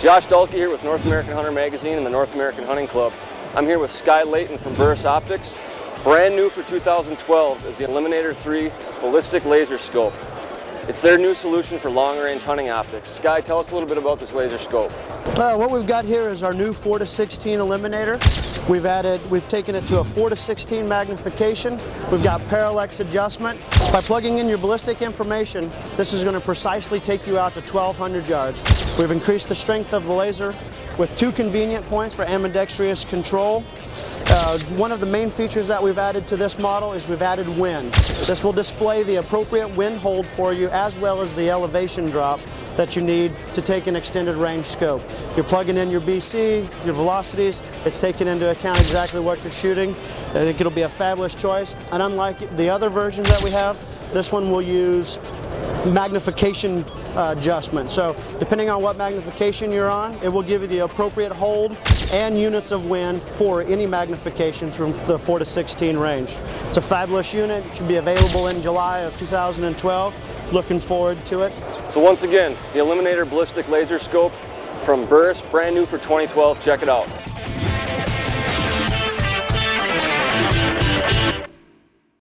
Josh Dahlke here with North American Hunter Magazine and the North American Hunting Club. I'm here with Sky Leighton from Burris Optics. Brand new for 2012 is the Eliminator 3 Ballistic Laser Scope. It's their new solution for long-range hunting optics. Sky, tell us a little bit about this laser scope. Uh, what we've got here is our new 4 to 16 Eliminator. We've added, we've taken it to a 4 to 16 magnification. We've got parallax adjustment. By plugging in your ballistic information, this is going to precisely take you out to 1200 yards. We've increased the strength of the laser with two convenient points for ambidextrous control. Uh, one of the main features that we've added to this model is we've added wind. This will display the appropriate wind hold for you as well as the elevation drop that you need to take an extended range scope. You're plugging in your BC, your velocities, it's taking into account exactly what you're shooting. I think it'll be a fabulous choice. And unlike the other versions that we have, this one will use magnification uh, adjustment. So depending on what magnification you're on, it will give you the appropriate hold and units of wind for any magnification from the 4 to 16 range. It's a fabulous unit. It should be available in July of 2012. Looking forward to it. So once again, the Eliminator Ballistic Laser Scope from Burris, brand new for 2012. Check it out.